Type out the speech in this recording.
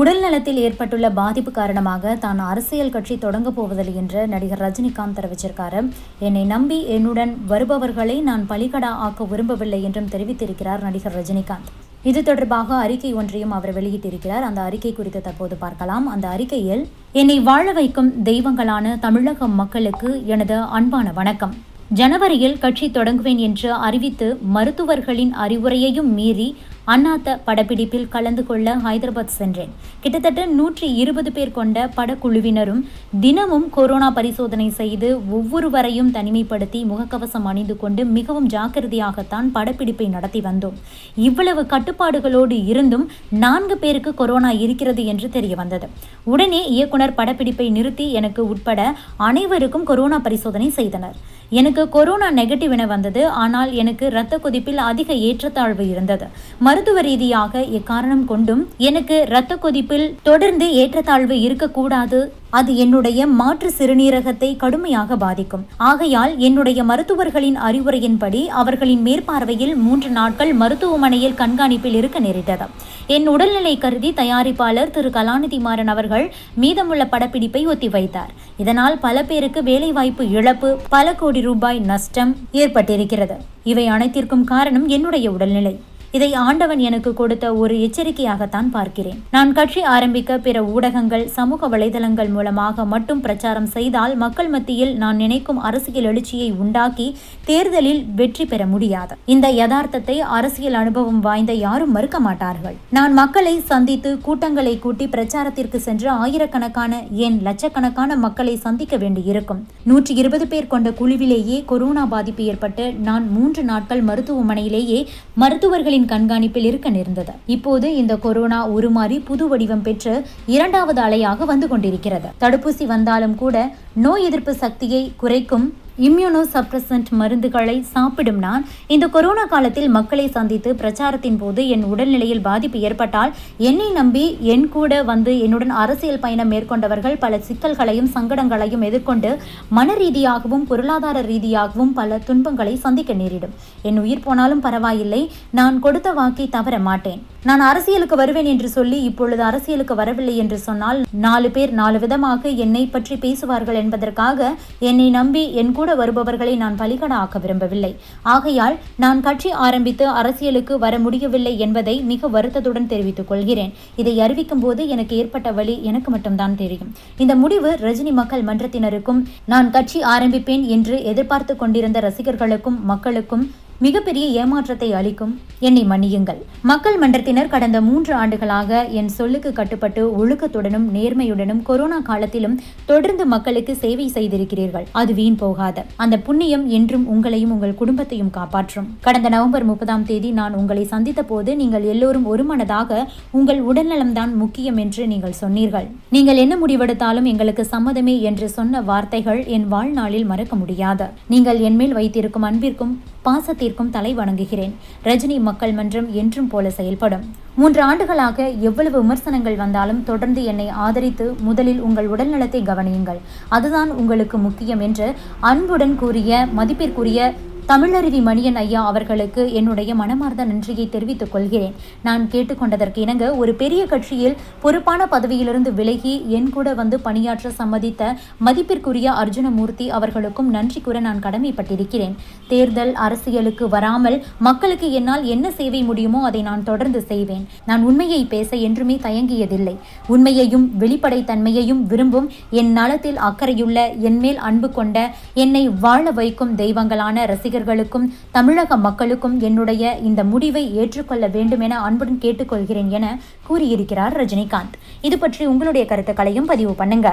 உடல் நலத்தில் ஏற்பட்டுள்ள பாதிப்பு காரணமாக தான் அரசியல் கட்சி தொடங்கப் போவதில்லை என்று நடிகர் ரஜினிகாந்த் தெரிவிச்சிருக்காரு. என்னை நம்பி என்னுடன் வருபவர்களை நான் பலிகடா ஆக்க விரும்பவில்லை என்றும் தெரிவித்திருக்கிறார் நடிகர் ரஜினிகாந்த். இது தொடர்பாக அறிக்கை ஒன்றையும் அவர் வெளியிட்டிருக்கிறார். அந்த அறிக்கை குறித்து தற்போது பார்க்கலாம். அந்த அறிக்கையில் என்னை வாழ வைக்கும் தெய்வங்களான தமிழக மக்களுக்கு எனது அன்பான வணக்கம். ஜனவரியில் கட்சி தொடங்குவேன் என்று அறிவித்து மருத்துவர்களின் அறிவுரையையும் மீறி அண்ணாத்த படப்பிடிப்பில் கலந்து கொள்ள ஹைதராபாத் சென்றேன். கிட்டத்தட்ட நூற்றி இருபது பேர் கொண்ட படக்குழுவினரும் தினமும் கொரோனா பரிசோதனை செய்து ஒவ்வொருவரையும் தனிமைப்படுத்தி முகக்கவசம் அணிந்து கொண்டு மிகவும் ஜாக்கிரதையாகத்தான் படப்பிடிப்பை நடத்தி வந்தோம். இவ்வளவு கட்டுப்பாடுகளோடு இருந்தும் நான்கு பேருக்கு கொரோனா இருக்கிறது என்று தெரிய வந்தது. உடனே இயக்குனர் படப்பிடிப்பை நிறுத்தி எனக்கு உட்பட அனைவருக்கும் கொரோனா பரிசோதனை செய்தனர். எனக்கு கொரோனா நெகட்டிவ் என வந்தது. ஆனால் எனக்கு இரத்த கொதிப்பில் அதிக ஏற்றத்தாழ்வு இருந்தது. மருத்துவ ரீதியாக எக்காரணம் கொண்டும் எனக்கு இரத்த கொதிப்பில் தொடர்ந்து ஏற்றத்தாழ்வு இருக்கக்கூடாது. அது என்னுடைய மாற்று சிறுநீரகத்தை கடுமையாக பாதிக்கும். ஆகையால் என்னுடைய மருத்துவர்களின் அறிவுரையின்படி அவர்களின் மேற்பார்வையில் மூன்று நாட்கள் மருத்துவமனையில் கண்காணிப்பில் இருக்க நேரிட்டது. என் உடல்நிலை கருதி தயாரிப்பாளர் திரு. கலாநிதி மாறன் அவர்கள் மீதமுள்ள படப்பிடிப்பை ஒத்திவைத்தார். இதனால் பல பேருக்கு வேலைவாய்ப்பு இழப்பு பல கோடி ரூபாய் நஷ்டம் ஏற்பட்டிருக்கிறது. இவை அனைத்திற்கும் காரணம் என்னுடைய உடல்நிலை. இதை ஆண்டவன் எனக்கு கொடுத்த ஒரு எச்சரிக்கையாகத்தான் பார்க்கிறேன். நான் கட்சி ஆரம்பிக்க பிற ஊடகங்கள் சமூக வலைதளங்கள் மூலமாக மட்டும் பிரச்சாரம் செய்தால் மக்கள் மத்தியில் நான் நினைக்கும் அரசியல் எழுச்சியை உண்டாக்கி தேர்தலில் வெற்றி பெற முடியாது. இந்த யதார்த்தத்தை அரசியல் அனுபவம் வாய்ந்த யாரும் மறுக்க மாட்டார்கள். நான் மக்களை சந்தித்து கூட்டங்களை கூட்டி பிரச்சாரத்திற்கு சென்று ஆயிரக்கணக்கான ஏன் லட்சக்கணக்கான மக்களை சந்திக்க வேண்டியிருக்கும். நூற்றி இருபது பேர் கொண்ட குழுவிலேயே கொரோனா பாதிப்பு ஏற்பட்டு நான் மூன்று நாட்கள் மருத்துவமனையிலேயே மருத்துவர்களின் கண்காணிப்பில் இருக்க நேர்ந்தது. இப்போது இந்த கொரோனா உருமாறி புது வடிவம் பெற்று இரண்டாவது அலையாக வந்து கொண்டிருக்கிறது. தடுப்பூசி வந்தாலும் கூட நோய் எதிர்ப்பு சக்தியை குறைக்கும் இம்யூனோ சப்ரசன்ட் மருந்துகளை சாப்பிடும் நான். இந்த கொரோனா காலத்தில் மக்களை சந்தித்து பிரச்சாரத்தின் போது என் உடல்நிலையில் பாதிப்பு ஏற்பட்டால் என்னை நம்பி என் கூட வந்து என்னுடன் அரசியல் பயணம் மேற்கொண்டவர்கள் பல சிக்கல்களையும் சங்கடங்களையும் எதிர்கொண்டு மன ரீதியாகவும் பொருளாதார ரீதியாகவும் பல துன்பங்களை சந்திக்க நேரிடும். என் உயிர் போனாலும் பரவாயில்லை. நான் கொடுத்த வாக்கை தவற மாட்டேன். நான் அரசியலுக்கு வருவேன் என்று சொல்லி இப்பொழுது அரசியலுக்கு வரவில்லை என்று சொன்னால் நாலு பேர் நாலு விதமாக என்னை பற்றி பேசுவார்கள் என்பதற்காக என்னை நம்பி என் கூட வருபவர்களை நான் பலிகட ஆக்க விரும்பவில்லை. ஆகையால் நான் கட்சி ஆரம்பித்து அரசியலுக்கு வர முடியவில்லை என்பதை மிக வருத்தத்துடன் தெரிவித்துக் கொள்கிறேன். இதை அறிவிக்கும் போது எனக்கு ஏற்பட்ட வழி எனக்கு மட்டும்தான் தெரியும். இந்த முடிவு ரஜினி மக்கள் மன்றத்தினருக்கும் நான் கட்சி ஆரம்பிப்பேன் என்று எதிர்பார்த்து கொண்டிருந்த ரசிகர்களுக்கும் மக்களுக்கும் மிகப்பெரிய ஏமாற்றத்தை அளிக்கும். என்னை மன்னியுங்கள். மக்கள் மன்றத்தினர் கடந்த மூன்று ஆண்டுகளாக என் சொல்லுக்கு கட்டுப்பட்டு ஒழுக்கத்துடனும் நேர்மையுடனும் கொரோனா காலத்திலும் தொடர்ந்து மக்களுக்கு சேவை செய்திருக்கிறீர்கள். அது வீண் போகாத. அந்த புண்ணியம் என்றும் உங்களையும் உங்கள் குடும்பத்தையும் காப்பாற்றும். கடந்த நவம்பர் முப்பதாம் தேதி நான் உங்களை சந்தித்த போது நீங்கள் எல்லோரும் ஒருமனதாக உங்கள் உடல்நலம்தான் முக்கியம் என்று நீங்கள் சொன்னீர்கள். நீங்கள் என்ன முடிவெடுத்தாலும் எங்களுக்கு சம்மதமே என்று சொன்ன வார்த்தைகள் என் வாழ்நாளில் மறக்க முடியாது. நீங்கள் என்மேல் வைத்திருக்கும் அன்பிற்கும் பாசத்திற்கும் தலை வணங்குகிறேன். ரஜினி மக்கள் மன்றம் என்றும் போல செயல்படும். மூன்று ஆண்டுகளாக எவ்வளவு விமர்சனங்கள் வந்தாலும் தொடர்ந்து என்னை ஆதரித்து முதலில் உங்கள் உடல்நலத்தை கவனியுங்கள். அதுதான் உங்களுக்கு முக்கியம் என்று அன்புடன் கூறிய மதிப்பிற்குரிய தமிழருவி மணியன் ஐயா அவர்களுக்கு என்னுடைய மனமார்ந்த நன்றியை தெரிவித்துக் கொள்கிறேன். நான் கேட்டுக்கொண்டதற்கு இணங்க ஒரு பெரிய கட்சியில் பொறுப்பான பதவியிலிருந்து விலகி என் கூட வந்து பணியாற்ற சம்மதித்த மதிப்பிற்குரிய அர்ஜுனமூர்த்தி அவர்களுக்கும் நன்றி கூற நான் கடமைப்பட்டிருக்கிறேன். தேர்தல் அரசியலுக்கு வராமல் மக்களுக்கு என்னால் என்ன சேவை முடியுமோ அதை நான் தொடர்ந்து செய்வேன். நான் உண்மையை பேச என்றுமே தயங்கியதில்லை. உண்மையையும் வெளிப்படைத்தன்மையையும் விரும்பும் என் நலத்தில் அக்கறையுள்ள என்மேல் அன்பு கொண்ட என்னை வாழ வைக்கும் தெய்வங்களான ரசிக ரசிகர்களுக்கும் தமிழக மக்களுக்கும் என்னுடைய இந்த முடிவை ஏற்றுக்கொள்ள வேண்டும் என அன்புடன் கேட்டுக்கொள்கிறேன் என கூறியிருக்கிறார் ரஜினிகாந்த். இது பற்றி உங்களுடைய கருத்துக்களையும் பதிவு பண்ணுங்க.